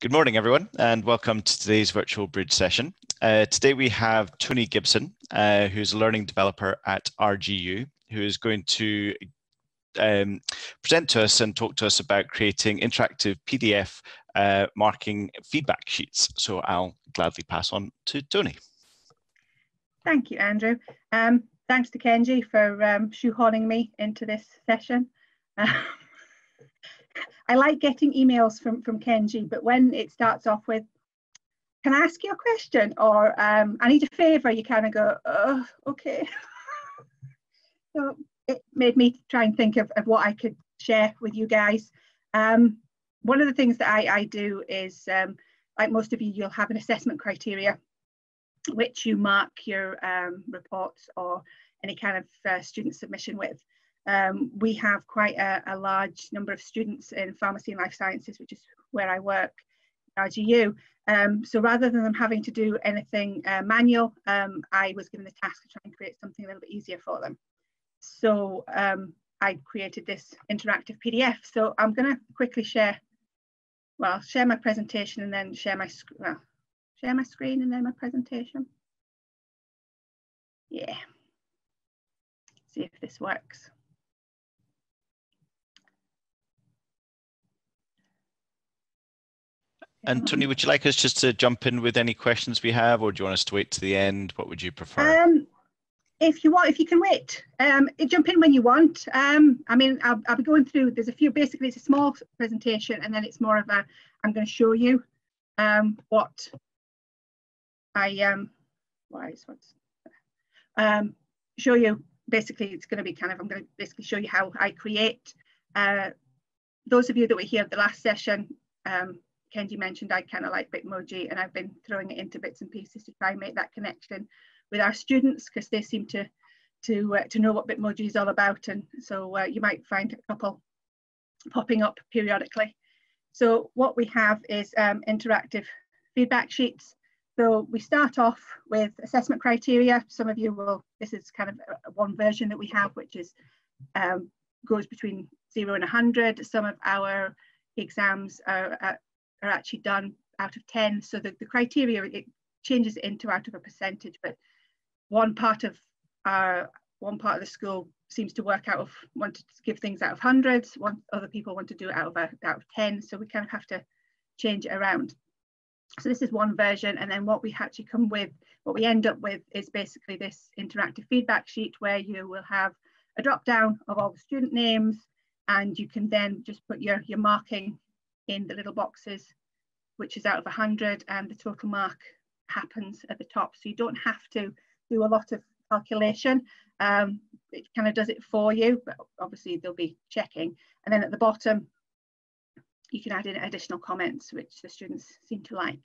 Good morning, everyone, and welcome to today's virtual bridge session. Uh, today we have Toni Gibson, uh, who's a learning developer at RGU, who is going to um, present to us and talk to us about creating interactive PDF uh, marking feedback sheets. So I'll gladly pass on to Toni. Thank you, Andrew. Um, thanks to Kenji for um, shoehorning me into this session. I like getting emails from, from Kenji, but when it starts off with, can I ask you a question? Or um, I need a favor, you kind of go, oh, okay. so it made me try and think of, of what I could share with you guys. Um, one of the things that I, I do is, um, like most of you, you'll have an assessment criteria which you mark your um, reports or any kind of uh, student submission with. Um, we have quite a, a, large number of students in pharmacy and life sciences, which is where I work, RGU. Um, so rather than them having to do anything uh, manual, um, I was given the task to try and create something a little bit easier for them. So um, I created this interactive PDF. So I'm going to quickly share, well, share my presentation and then share my, well, share my screen and then my presentation. Yeah. See if this works. And Toni, would you like us just to jump in with any questions we have, or do you want us to wait to the end? What would you prefer? Um, if you want, if you can wait, um, jump in when you want. Um, I mean, I'll, I'll be going through, there's a few, basically it's a small presentation and then it's more of a, I'm going to show you um, what I, um, why is what's, um, show you, basically it's going to be kind of, I'm going to basically show you how I create. Uh, those of you that were here at the last session, um, Kenji mentioned I kind of like Bitmoji and I've been throwing it into bits and pieces to try and make that connection with our students because they seem to to uh, to know what Bitmoji is all about and so uh, you might find a couple popping up periodically. So what we have is um, interactive feedback sheets. So we start off with assessment criteria. Some of you will, this is kind of one version that we have, which is um, goes between zero and 100. Some of our exams are at are actually done out of 10. So the, the criteria, it changes into out of a percentage, but one part of our, one part of the school seems to work out of, want to give things out of hundreds, one other people want to do it out of, a, out of 10. So we kind of have to change it around. So this is one version. And then what we actually come with, what we end up with is basically this interactive feedback sheet where you will have a drop down of all the student names and you can then just put your, your marking in the little boxes, which is out of 100 and the total mark happens at the top. So you don't have to do a lot of calculation. Um, it kind of does it for you, but obviously they'll be checking. And then at the bottom, you can add in additional comments, which the students seem to like.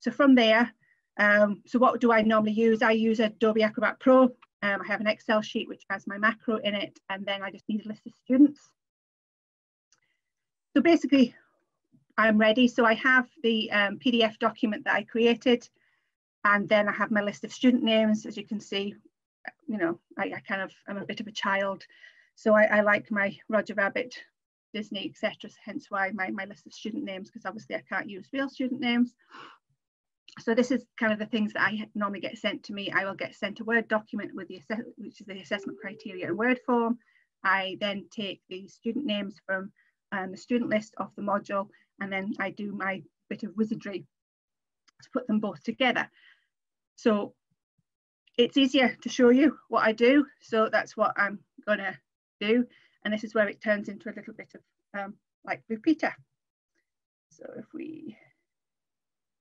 So from there, um, so what do I normally use? I use Adobe Acrobat Pro. Um, I have an Excel sheet which has my macro in it, and then I just need a list of students. So basically I'm ready. So I have the um, PDF document that I created, and then I have my list of student names. As you can see, you know, I, I kind of, I'm a bit of a child. So I, I like my Roger Rabbit, Disney, etc. Hence why my, my list of student names, because obviously I can't use real student names. So this is kind of the things that I normally get sent to me. I will get sent a Word document with the which is the assessment criteria in Word form. I then take the student names from um, the student list of the module and then I do my bit of wizardry to put them both together. So it's easier to show you what I do. So that's what I'm gonna do. And this is where it turns into a little bit of um, like Blue Peter. So if we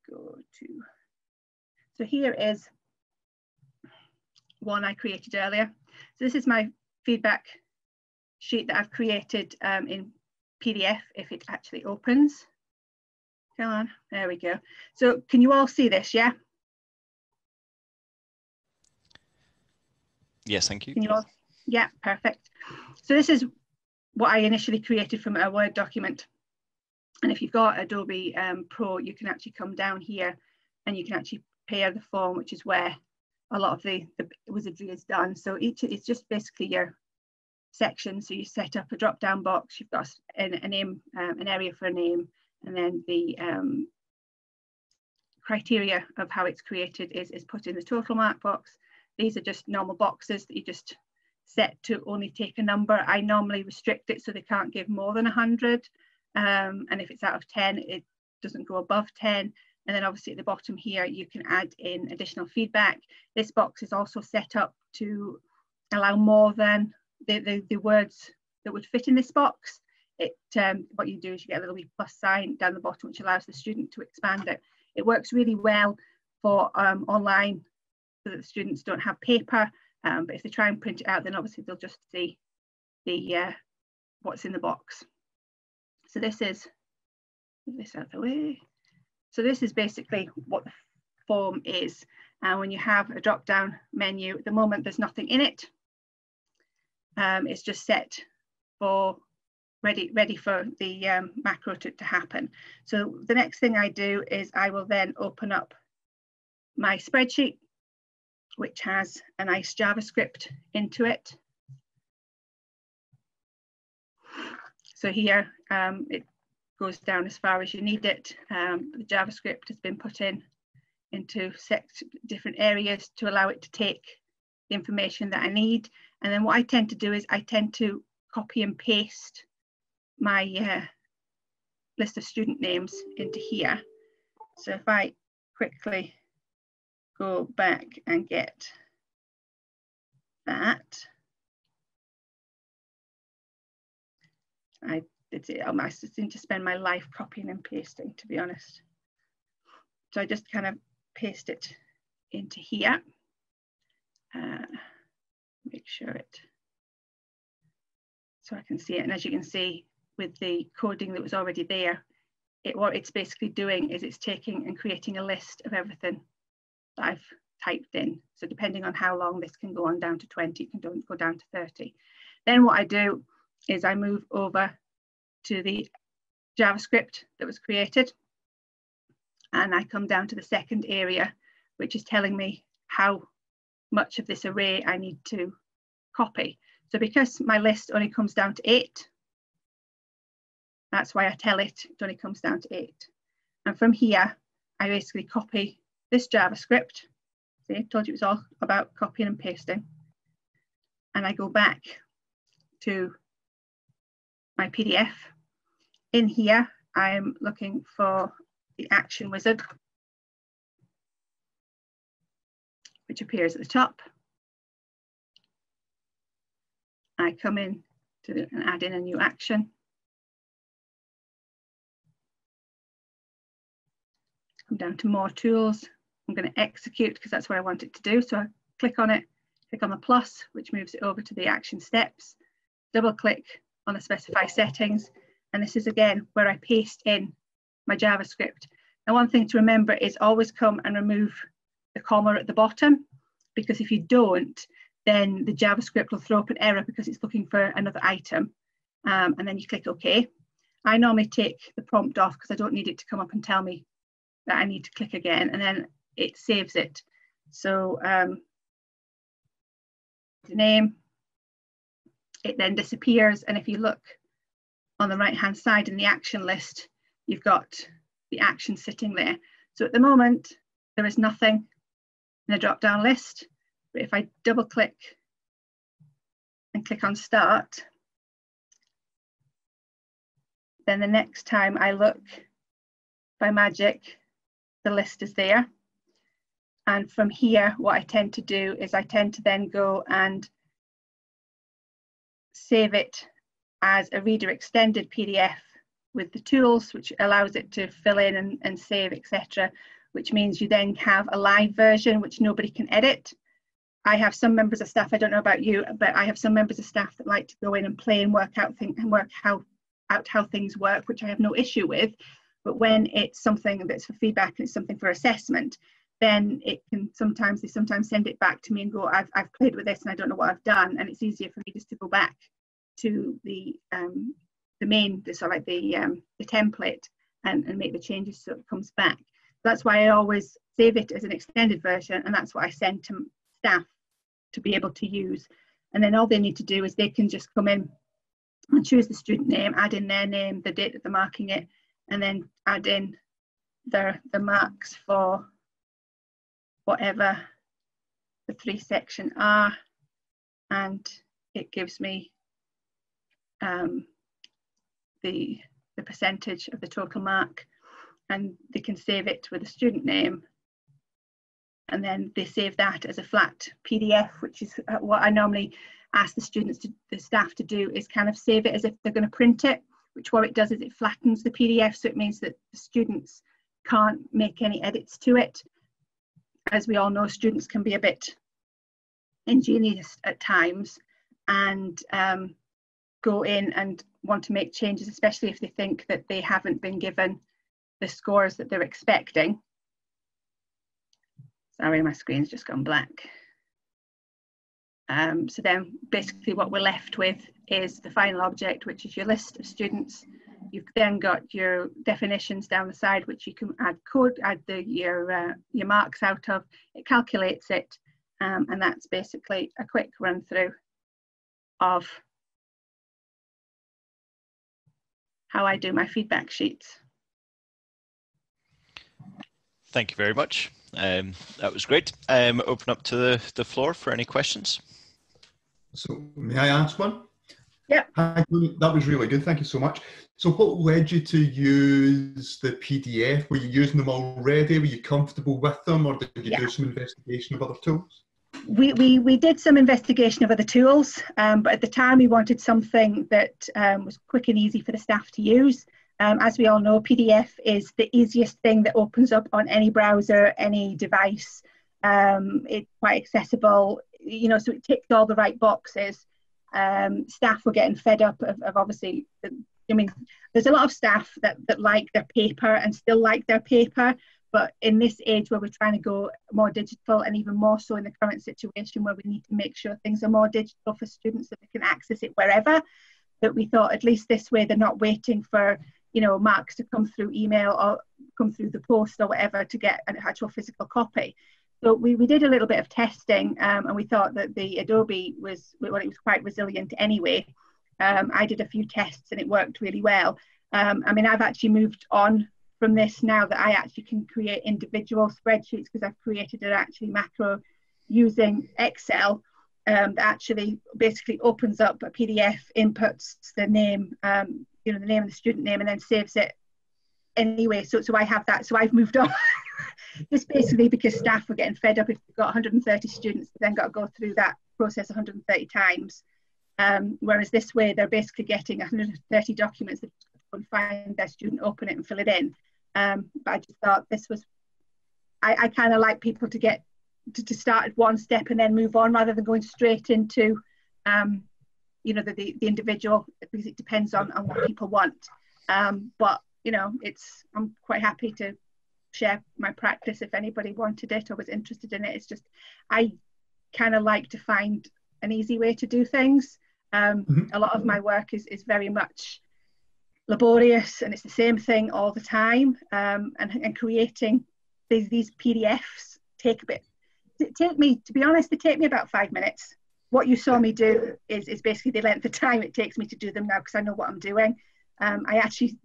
go to, so here is one I created earlier. So this is my feedback sheet that I've created um, in PDF if it actually opens. Come on, there we go. So can you all see this, yeah? Yes, thank you. Can you all? Yeah, perfect. So this is what I initially created from a Word document. And if you've got Adobe um, Pro, you can actually come down here and you can actually prepare the form, which is where a lot of the, the wizardry is done. So each it's just basically your section. So you set up a drop down box, you've got a, name, um, an area for a name, and then the um, criteria of how it's created is, is put in the total mark box. These are just normal boxes that you just set to only take a number. I normally restrict it so they can't give more than 100. Um, and if it's out of 10, it doesn't go above 10. And then obviously at the bottom here, you can add in additional feedback. This box is also set up to allow more than the, the, the words that would fit in this box. It um, What you do is you get a little wee plus sign down the bottom, which allows the student to expand it. It works really well for um, online so that the students don't have paper, um, but if they try and print it out, then obviously they'll just see the uh, what's in the box. So this is, this out the way. So this is basically what the form is. And when you have a drop down menu, at the moment there's nothing in it. Um, it's just set for ready, ready for the um, macro to, to happen. So the next thing I do is I will then open up my spreadsheet, which has a nice JavaScript into it. So here um, it goes down as far as you need it. Um, the JavaScript has been put in into six different areas to allow it to take the information that I need. And then what I tend to do is I tend to copy and paste my uh, list of student names into here. So if I quickly go back and get that, I did it, I seem to spend my life copying and pasting, to be honest. So I just kind of paste it into here. Uh, make sure it, so I can see it. And as you can see, with the coding that was already there, it, what it's basically doing is it's taking and creating a list of everything that I've typed in. So depending on how long this can go on down to 20, it can go down to 30. Then what I do is I move over to the JavaScript that was created. And I come down to the second area, which is telling me how much of this array I need to copy. So because my list only comes down to eight, that's why I tell it it only comes down to eight. And from here, I basically copy this JavaScript. See, I told you it was all about copying and pasting. And I go back to my PDF. In here, I'm looking for the action wizard, which appears at the top. I come in to and add in a new action. Come down to more tools. I'm going to execute because that's what I want it to do. So I click on it, click on the plus, which moves it over to the action steps. Double click on the specify settings. And this is again where I paste in my JavaScript. Now, one thing to remember is always come and remove the comma at the bottom, because if you don't, then the JavaScript will throw up an error because it's looking for another item. Um, and then you click OK. I normally take the prompt off because I don't need it to come up and tell me that I need to click again, and then it saves it. So um, the name, it then disappears. And if you look on the right hand side in the action list, you've got the action sitting there. So at the moment, there is nothing in the drop down list. But if I double click and click on start, then the next time I look by magic, the list is there. And from here, what I tend to do is I tend to then go and save it as a reader extended PDF with the tools, which allows it to fill in and, and save, etc., which means you then have a live version which nobody can edit. I have some members of staff, I don't know about you, but I have some members of staff that like to go in and play and work out things and work how out how things work, which I have no issue with. But when it's something that's for feedback and it's something for assessment, then it can sometimes they sometimes send it back to me and go, I've, I've played with this and I don't know what I've done. And it's easier for me just to go back to the um, the main, the sort of like the um, the template and, and make the changes so it comes back. That's why I always save it as an extended version, and that's what I send to staff to be able to use. And then all they need to do is they can just come in and choose the student name, add in their name, the date that they're marking it, and then add in the, the marks for whatever the three section are and it gives me um, the, the percentage of the total mark and they can save it with a student name and then they save that as a flat PDF, which is uh, what I normally ask the students, to, the staff to do, is kind of save it as if they're going to print it, which what it does is it flattens the PDF, so it means that the students can't make any edits to it. As we all know, students can be a bit ingenious at times and um, go in and want to make changes, especially if they think that they haven't been given the scores that they're expecting. Sorry, my screen's just gone black. Um, so then basically what we're left with is the final object, which is your list of students. You've then got your definitions down the side, which you can add code, add the, your, uh, your marks out of. It calculates it, um, and that's basically a quick run through of how I do my feedback sheets. Thank you very much. Um, that was great. Um, open up to the, the floor for any questions. So may I ask one? Yeah. That was really good. Thank you so much. So what led you to use the PDF? Were you using them already? Were you comfortable with them or did you yeah. do some investigation of other tools? We, we, we did some investigation of other tools, um, but at the time we wanted something that um, was quick and easy for the staff to use. Um, as we all know, PDF is the easiest thing that opens up on any browser, any device. Um, it's quite accessible, you know, so it ticked all the right boxes. Um, staff were getting fed up of, of, obviously, I mean, there's a lot of staff that, that like their paper and still like their paper, but in this age where we're trying to go more digital and even more so in the current situation where we need to make sure things are more digital for students so they can access it wherever, that we thought at least this way they're not waiting for you know, marks to come through email or come through the post or whatever to get an actual physical copy. So we, we did a little bit of testing um, and we thought that the Adobe was, well, it was quite resilient anyway. Um, I did a few tests and it worked really well. Um, I mean, I've actually moved on from this now that I actually can create individual spreadsheets because I've created an actually macro using Excel um, that actually basically opens up a PDF, inputs the name, um, you know the name the student name and then saves it anyway. So so i have that. So i've moved on. Just basically because staff were getting fed up if they've got 130 students then got to go through that process 130 times. Um, whereas this way they're basically getting 130 documents that find their student open it and fill it in. Um, but i just thought this was i, I kind of like people to get to, to start at one step and then move on rather than going straight into um, you know the, the, the individual because it depends on, on what people want. Um, but you know it's i'm quite happy to share my practice if anybody wanted it or was interested in it. It's just i kind of like to find an easy way to do things. Um, mm-hmm. a lot of my work is, is very much laborious and it's the same thing all the time. Um, and, and creating these, these pdfs take a bit take me to be honest they take me about five minutes what you saw me do is, is basically the length of time it takes me to do them now because I know what I'm doing. Um, I actually,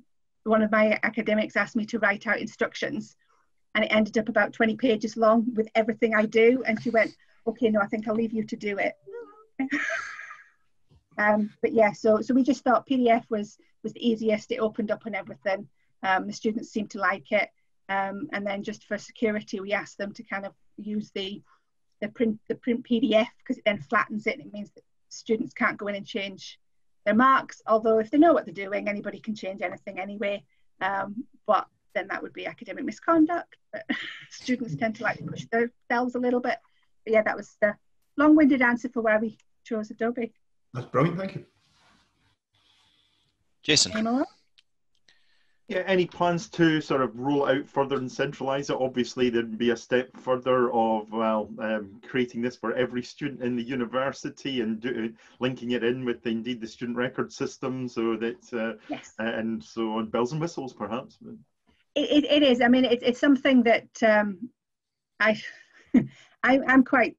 one of my academics asked me to write out instructions and it ended up about 20 pages long with everything I do. And she went, okay, no, I think I'll leave you to do it. um, but yeah, so, so we just thought PDF was, was the easiest. It opened up on everything. Um, the students seemed to like it. Um, and then just for security, we asked them to kind of use the the print the print PDF because it then flattens it and it means that students can't go in and change their marks. Although if they know what they're doing, anybody can change anything anyway. Um, but then that would be academic misconduct. But students tend to like to push themselves a little bit. But yeah, that was the long-winded answer for why we chose Adobe. That's brilliant. Thank you. Jason. Yeah, any plans to sort of roll out further and centralize it? Obviously, there'd be a step further of well, um, creating this for every student in the university and do, linking it in with the, indeed the student record system, so that uh, yes. and so on, bells and whistles, perhaps. It, it, it is. I mean, it, it's something that um, I, I I'm quite.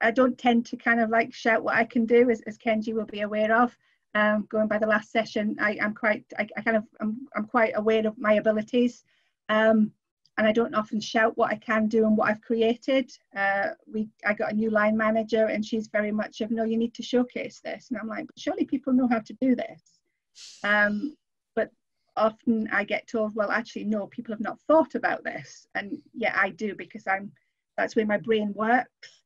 I don't tend to kind of like shout what I can do, as, as Kenji will be aware of. Um, going by the last session, I, am quite, I, I, kind of, I'm, I'm quite aware of my abilities. Um, and I don't often shout what I can do and what I've created. Uh, we, I got a new line manager, and she's very much of no, you need to showcase this, and I'm like, surely people know how to do this. Um, but often I get told, well, actually, no, people have not thought about this, and yeah, I do because I'm that's where my brain works.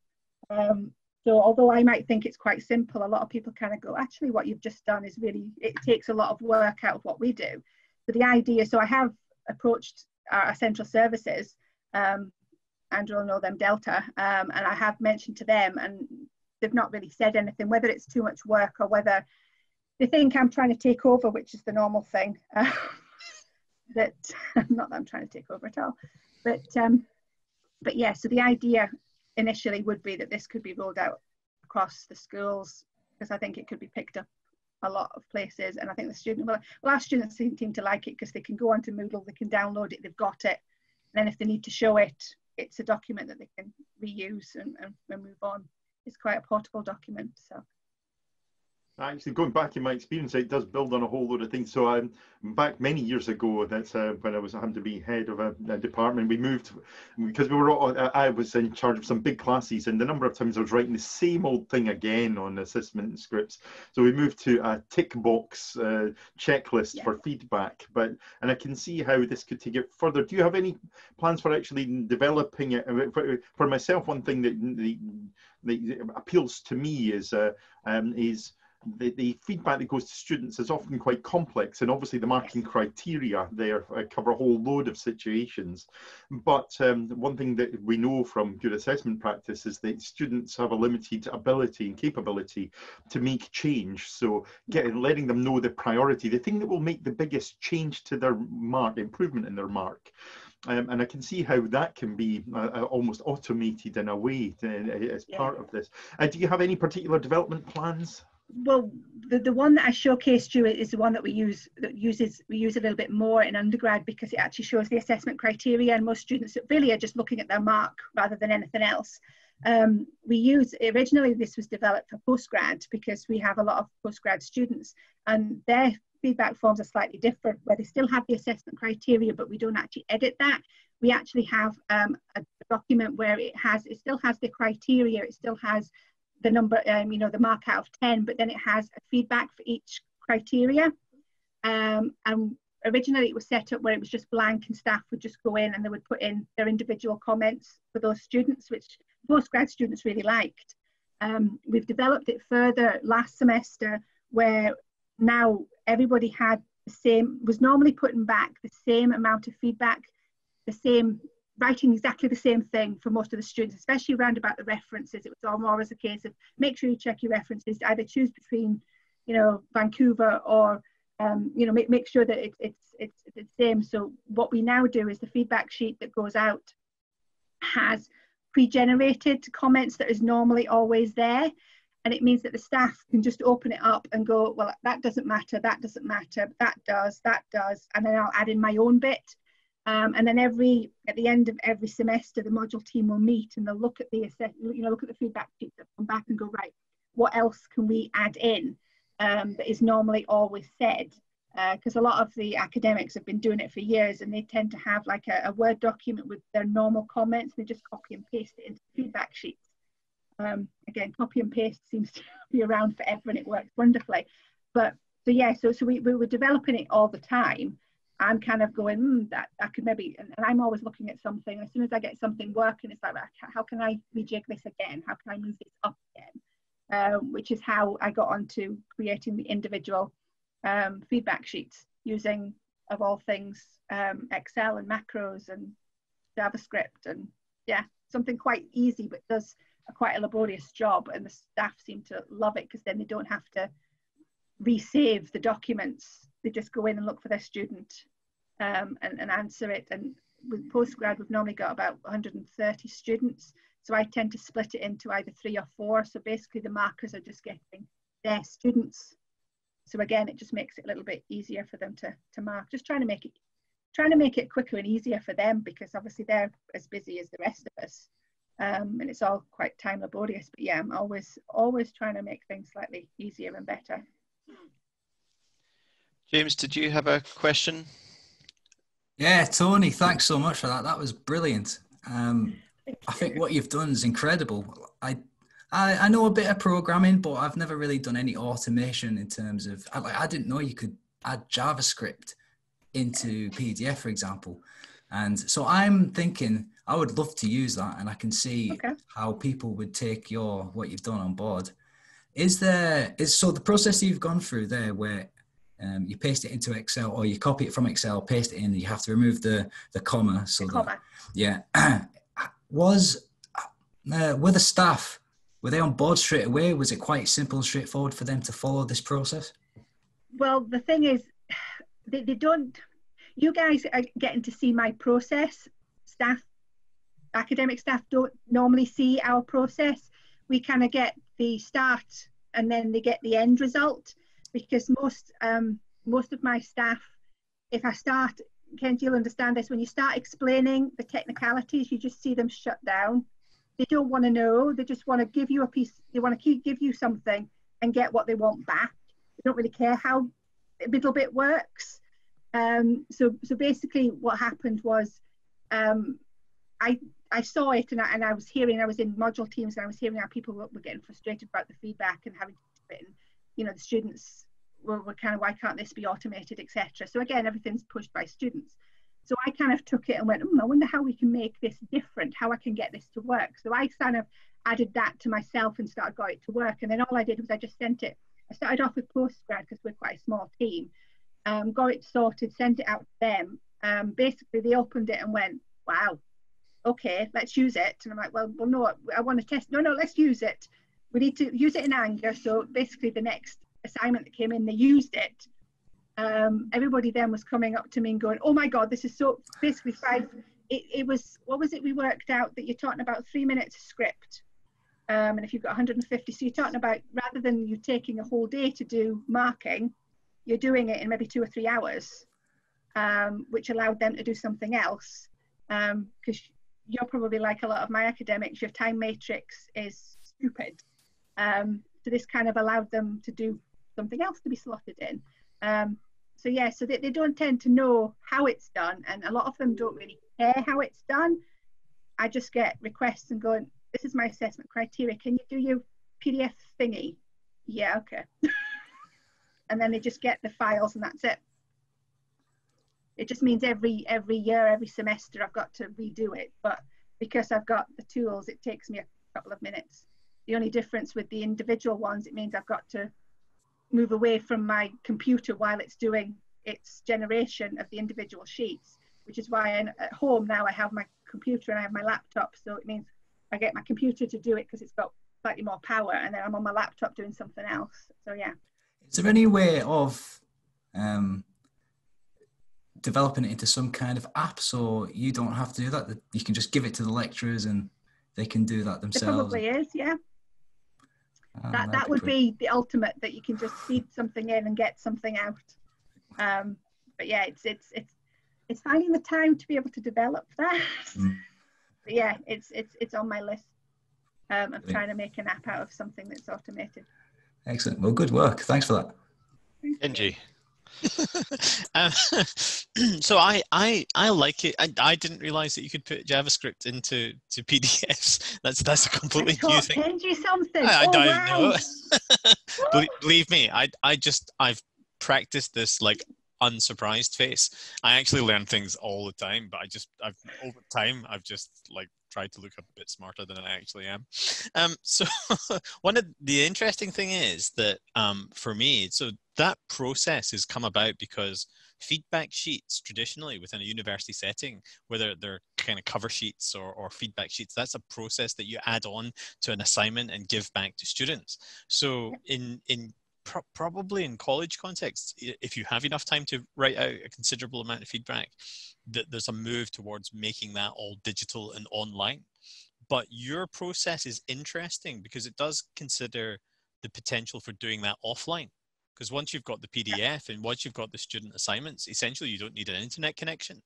Um, so although I might think it's quite simple, a lot of people kind of go, actually, what you've just done is really it takes a lot of work out of what we do. So the idea, so I have approached our central services, um, Andrew will know them Delta, um, and I have mentioned to them, and they've not really said anything, whether it's too much work or whether they think I'm trying to take over, which is the normal thing. Uh, that not that I'm trying to take over at all, but um, but yeah. So the idea initially would be that this could be rolled out across the schools because I think it could be picked up a lot of places. And I think the student, well, well our students seem to like it because they can go onto Moodle, they can download it, they've got it. And then if they need to show it, it's a document that they can reuse and, and, and move on. It's quite a portable document. So Actually, going back in my experience, it does build on a whole load of things. So, um, back many years ago, that's uh, when I was having to be head of a, a department. We moved because we were. All, I was in charge of some big classes, and the number of times I was writing the same old thing again on assessment scripts. So we moved to a tick box uh, checklist yeah. for feedback. But and I can see how this could take it further. Do you have any plans for actually developing it? For, for myself, one thing that, that, that appeals to me is uh, um, is the, the feedback that goes to students is often quite complex and obviously the marking criteria there uh, cover a whole load of situations but um, one thing that we know from good assessment practice is that students have a limited ability and capability to make change so getting letting them know the priority the thing that will make the biggest change to their mark improvement in their mark um, and I can see how that can be uh, uh almost automated in a way to, uh, as yeah. part of this. Uh, do you have any particular development plans? Well, the, the one that I showcased you is the one that we use that uses we use a little bit more in undergrad because it actually shows the assessment criteria and most students really are just looking at their mark rather than anything else. Um, we use originally this was developed for postgrad because we have a lot of postgrad students and their feedback forms are slightly different where they still have the assessment criteria but we don't actually edit that. We actually have um, a document where it has it still has the criteria, it still has the number, um, you know, the mark out of 10, but then it has a feedback for each criteria. Um, and originally it was set up where it was just blank and staff would just go in and they would put in their individual comments for those students, which postgrad students really liked. Um, we've developed it further last semester where now everybody had the same, was normally putting back the same amount of feedback, the same writing exactly the same thing for most of the students, especially around about the references. It was all more as a case of make sure you check your references, either choose between, you know, Vancouver or, um, you know, make, make sure that it, it's, it's, it's the same. So what we now do is the feedback sheet that goes out has pre-generated comments that is normally always there. And it means that the staff can just open it up and go, well, that doesn't matter, that doesn't matter, that does, that does. And then I'll add in my own bit um, and then every at the end of every semester, the module team will meet and they'll look at the assess, you know, look at the feedback sheet that come back and go right. What else can we add in um, that is normally always said? Because uh, a lot of the academics have been doing it for years and they tend to have like a, a Word document with their normal comments. They just copy and paste it into feedback sheets. Um, again, copy and paste seems to be around forever and it works wonderfully. But so yeah, so so we, we were developing it all the time. I'm kind of going, mm, that I could maybe, and, and, I'm always looking at something. As soon as I get something working, it's like, how can I rejig this again? How can I move this up again? Um, which is how I got onto creating the individual um, feedback sheets using, of all things, um, Excel and macros and JavaScript. And yeah, something quite easy, but does a quite a laborious job. And the staff seem to love it because then they don't have to resave the documents they just go in and look for their student um, and, and answer it. And with postgrad, we've normally got about 130 students. So I tend to split it into either three or four. So basically the markers are just getting their students. So again, it just makes it a little bit easier for them to, to mark, just trying to make it trying to make it quicker and easier for them because obviously they're as busy as the rest of us. Um, and it's all quite time laborious. But yeah, I'm always always trying to make things slightly easier and better. James, did you have a question? Yeah, Toni, thanks so much for that. That was brilliant. Um, I think what you've done is incredible. I, I, I know a bit of programming, but I've never really done any automation in terms of. I, I didn't know you could add JavaScript into PDF, for example. And so I'm thinking I would love to use that, and I can see okay. how people would take your what you've done on board. Is there is so the process you've gone through there, where um, you paste it into Excel or you copy it from Excel, paste it in. You have to remove the the comma. So the comma. That, yeah, was uh, were the staff were they on board straight away? Was it quite simple and straightforward for them to follow this process? Well, the thing is, they, they don't. You guys are getting to see my process. Staff, academic staff don't normally see our process. We kind of get the start and then they get the end result because most um, most of my staff, if I start, Kenji, you'll understand this. When you start explaining the technicalities, you just see them shut down. They don't want to know. They just want to give you a piece. They want to keep give you something and get what they want back. They don't really care how a little bit works. Um, so so basically, what happened was, um, I I saw it and I, and I was hearing. I was in module teams and I was hearing how people were, getting frustrated about the feedback and having to you know the students were, were kind of why can't this be automated etc so again everything's pushed by students. So i kind of took it and went mm, i wonder how we can make this different how i can get this to work. So i kind of added that to myself and started got it to work. And then all i did was i just sent it. I started off with postgrad because we're quite a small team um, got it sorted sent it out to them. Um, basically they opened it and went wow okay let's use it. And i'm like well well no i want to test no no let's use it we need to use it in anger. So basically, the next assignment that came in, they used it. Um, everybody then was coming up to me and going, "Oh my God, this is so." Basically, five. It, it was what was it? We worked out that you're talking about three minutes script, um, and if you've got 150, so you're talking about rather than you taking a whole day to do marking, you're doing it in maybe two or three hours, um, which allowed them to do something else. Because um, you're probably like a lot of my academics, your time matrix is stupid. Um, so this kind of allowed them to do something else to be slotted in. Um, so yeah, so they, they don't tend to know how it's done, and a lot of them don't really care how it's done. I just get requests and going, this is my assessment criteria. Can you do your PDF thingy? Yeah, okay. and then they just get the files and that's it. It just means every every year, every semester, I've got to redo it. But because I've got the tools, it takes me a couple of minutes. The only difference with the individual ones, it means I've got to move away from my computer while it's doing its generation of the individual sheets, which is why I'm at home now I have my computer and I have my laptop. So it means I get my computer to do it because it's got slightly more power and then I'm on my laptop doing something else. So yeah. Is there any way of um, developing it into some kind of app so you don't have to do that? You can just give it to the lecturers and they can do that themselves. It probably is, yeah. Oh, that that would be the ultimate that you can just feed something in and get something out. Um, but yeah, it's it's it's it's finding the time to be able to develop that. Mm. but yeah, it's it's it's on my list um, of trying to make an app out of something that's automated. Excellent. Well, good work. Thanks for that. Kenji. um, so I, I I like it. I, I didn't realize that you could put JavaScript into to PDFs. That's that's a completely new thing. Send you something. I, I oh, don't wow. know. believe, believe me, I I just I've practiced this like unsurprised face. I actually learn things all the time, but I just I've over time I've just like tried to look a bit smarter than I actually am. Um, so one of the interesting thing is that um, for me, so that process has come about because feedback sheets traditionally within a university setting, whether they're kind of cover sheets or, or feedback sheets, that's a process that you add on to an assignment and give back to students. So in in pro- probably in college context, if you have enough time to write out a considerable amount of feedback, that there's a move towards making that all digital and online. But your process is interesting because it does consider the potential for doing that offline. Because once you've got the PDF and once you've got the student assignments, essentially you don't need an internet connection.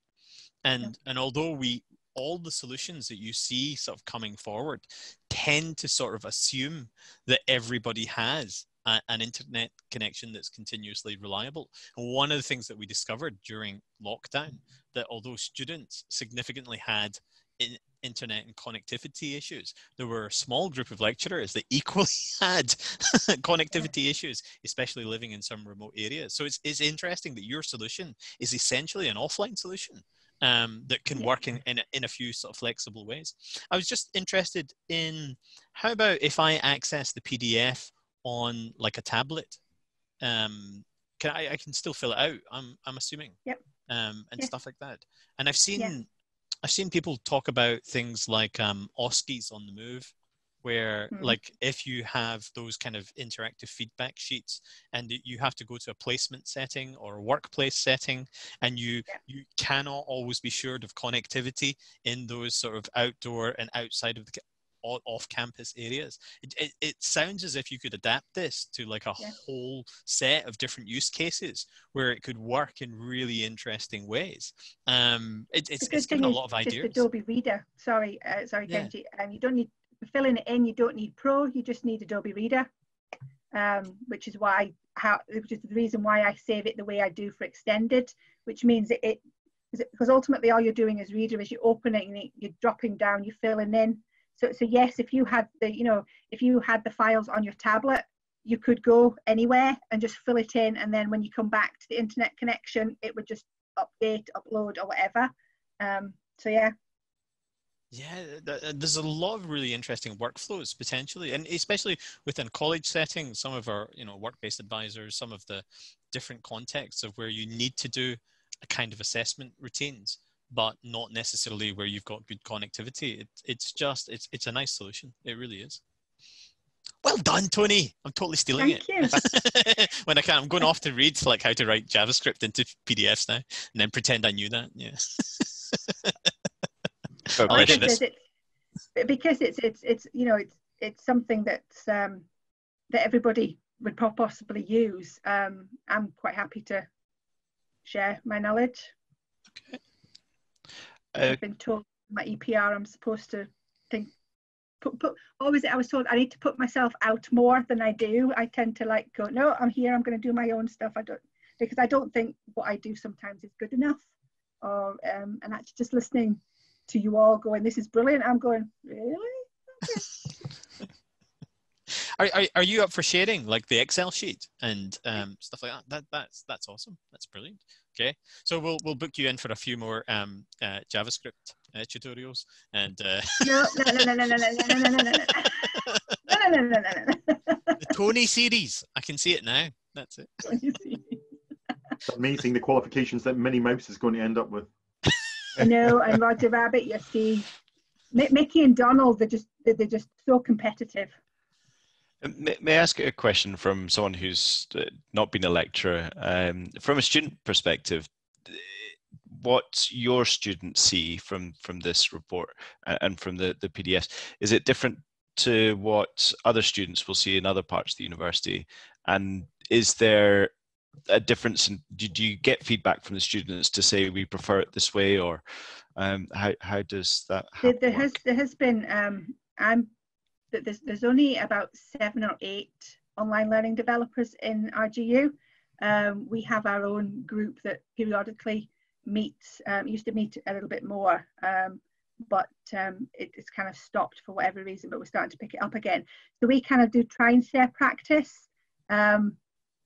And and although we all the solutions that you see sort of coming forward tend to sort of assume that everybody has a, an internet connection that's continuously reliable. And one of the things that we discovered during lockdown that although students significantly had in, internet and connectivity issues. There were a small group of lecturers that equally had connectivity issues, especially living in some remote areas. So it's, it's interesting that your solution is essentially an offline solution um, that can work in, in, in a few sort of flexible ways. I was just interested in how about if I access the PDF on like a tablet? Um, can I, I can still fill it out, I'm, I'm assuming. Yep. Um, and stuff like that. And I've seen I've seen people talk about things like um, OSCEs on the move, where mm. like if you have those kind of interactive feedback sheets and you have to go to a placement setting or a workplace setting and you yeah. you cannot always be sure of connectivity in those sort of outdoor and outside of the off campus areas. It, it, it, sounds as if you could adapt this to like a yeah. whole set of different use cases where it could work in really interesting ways. Um, it, it's it's given a lot of ideas. Just Adobe Reader. Sorry, uh, sorry, yeah. Kenji. Um, you don't need filling it in. You don't need Pro. You just need Adobe Reader, um, which is why how which is the reason why I save it the way I do for extended, which means it, it because ultimately all you're doing as reader is you open it and you're dropping down, you're filling in. So, so yes, if you had the, you know, if you had the files on your tablet, you could go anywhere and just fill it in, and then when you come back to the internet connection, it would just update, upload, or whatever. Um, so yeah. Yeah, there's a lot of really interesting workflows potentially, and especially within college settings. Some of our, you know, work-based advisors, some of the different contexts of where you need to do a kind of assessment routines but not necessarily where you've got good connectivity. It, it's just it's it's a nice solution. It really is. Well done, Toni. I'm totally stealing Thank it. You. when I can, I'm going off to read like how to write JavaScript into PDFs now, and then pretend I knew that. Yeah. because, it's, because it's it's it's you know it's it's something that's um, that everybody would possibly use. Um, I'm quite happy to share my knowledge. Okay. Uh, I've been told my EPR I'm supposed to think put put always I was told I need to put myself out more than I do. I tend to like go, no, I'm here, I'm gonna do my own stuff. I don't because I don't think what I do sometimes is good enough. Or um, and actually just listening to you all going, this is brilliant. I'm going, really? Okay. are, are, are you up for sharing like the Excel sheet and um, stuff like that? That that's that's awesome. That's brilliant. Okay, so we'll we'll book you in for a few more um, uh, JavaScript uh, tutorials and. Uh... No, no, no, no, no, no, no, no, no, no, no, no, no, no, no, The Toni series. I can see it now. That's it. It's amazing the qualifications that Minnie Mouse is going to end up with. I know, and Roger Rabbit, you see, Mickey and Donald, they're just they're just so competitive. May, may I ask a question from someone who's uh, not been a lecturer? Um, from a student perspective, what your students see from from this report and from the the PDFs is it different to what other students will see in other parts of the university? And is there a difference in do, do you get feedback from the students to say we prefer it this way or um, how how does that there, there has there has been um, I'm that there's, there's only about seven or eight online learning developers in RGU. Um, we have our own group that periodically meets, um, used to meet a little bit more, um, but um, it, it's kind of stopped for whatever reason, but we're starting to pick it up again. So we kind of do try and share practice. Um,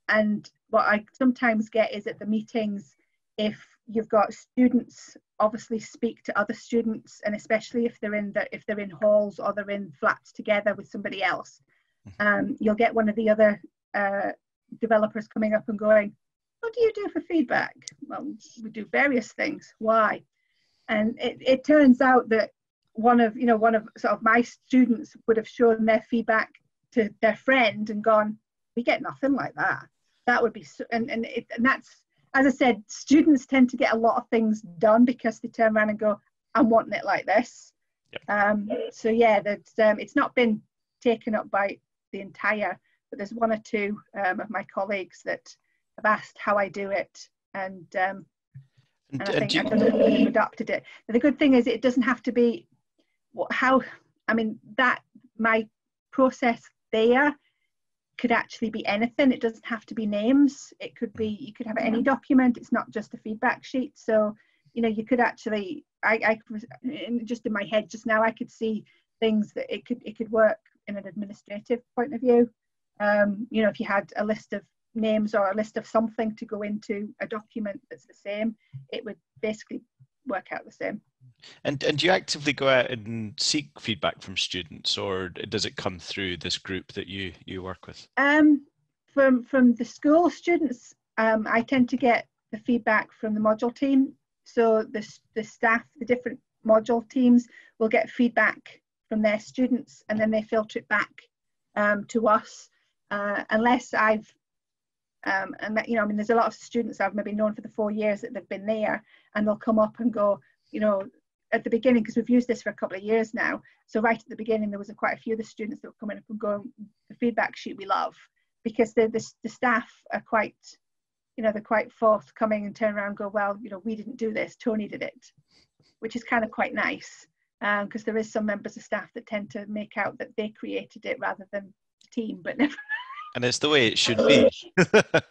and what I sometimes get is at the meetings, if you've got students obviously speak to other students and especially if they're in the if they're in halls or they're in flats together with somebody else mm-hmm. um, you'll get one of the other uh, developers coming up and going what do you do for feedback? Well we do various things. Why? And it, it turns out that one of you know one of sort of my students would have shown their feedback to their friend and gone we get nothing like that. That would be so, and and, it, and that's as I said, students tend to get a lot of things done because they turn around and go, I'm wanting it like this. Yep. Um, so yeah, that's um, it's not been taken up by the entire, but there's one or two um, of my colleagues that have asked how I do it, and um, and, I think I've adopted it. But the good thing is it doesn't have to be how. I mean that my process there could actually be anything. It doesn't have to be names. It could be you could have any document. It's not just a feedback sheet. So you know you could actually I, I just in my head just now I could see things that it could it could work in an administrative point of view. Um, you know if you had a list of names or a list of something to go into a document that's the same, it would basically work out the same. And and do you actively go out and seek feedback from students, or does it come through this group that you you work with? Um, from from the school students, um, I tend to get the feedback from the module team. So the the staff, the different module teams, will get feedback from their students, and then they filter it back um, to us. Uh, unless I've um, and you know, I mean, there's a lot of students I've maybe known for the four years that they've been there, and they'll come up and go, you know, at the beginning because we've used this for a couple of years now. So right at the beginning, there was a, quite a few of the students that were coming up and going, the feedback sheet we love because the, the the staff are quite, you know, they're quite forthcoming and turn around and go, well, you know, we didn't do this, Toni did it, which is kind of quite nice because um, there is some members of staff that tend to make out that they created it rather than the team, but never and it's the way it should be.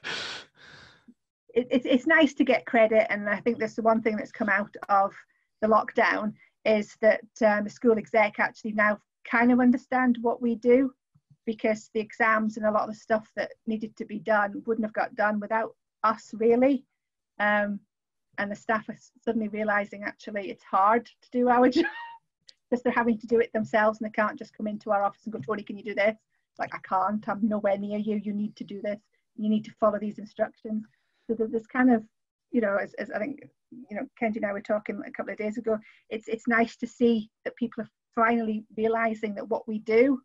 it, it, it's nice to get credit, and I think that's the one thing that's come out of the lockdown is that um, the school exec actually now kind of understand what we do because the exams and a lot of the stuff that needed to be done wouldn't have got done without us really. Um, and the staff are suddenly realizing actually it's hard to do our job. Because they're having to do it themselves and they can't just come into our office and go Toni can you do this? Like I can't, I'm nowhere near you, you need to do this, you need to follow these instructions. So there's kind of, you know, as, as I think, you know, Kenji and I were talking a couple of days ago, it's it's nice to see that people are finally realizing that what we do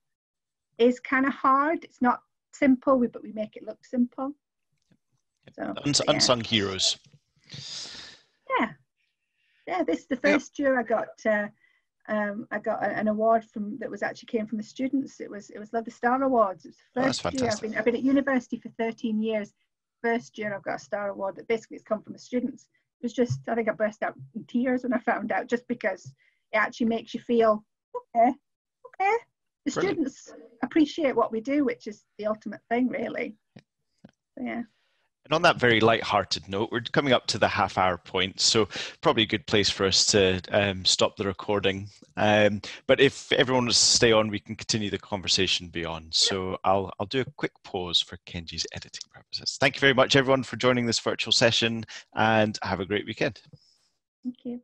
is kind of hard. It's not simple, but we make it look simple. So, Uns- yeah. Unsung heroes. Yeah. Yeah, this is the first yep. year I got uh, um, I got an award from that was actually came from the students. It was it was Love the Star Awards. It was the first year I've been I've been at university for 13 years. First year I've got a Star Award that basically has come from the students. It was just I think I burst out in tears when I found out, just because it actually makes you feel okay, okay. The Brilliant. students appreciate what we do, which is the ultimate thing, really. So, yeah. And on that very light-hearted note, we're coming up to the half-hour point, so probably a good place for us to um, stop the recording. Um, but if everyone wants to stay on, we can continue the conversation beyond. So I'll I'll do a quick pause for Kenji's editing purposes. Thank you very much, everyone, for joining this virtual session, and have a great weekend. Thank you.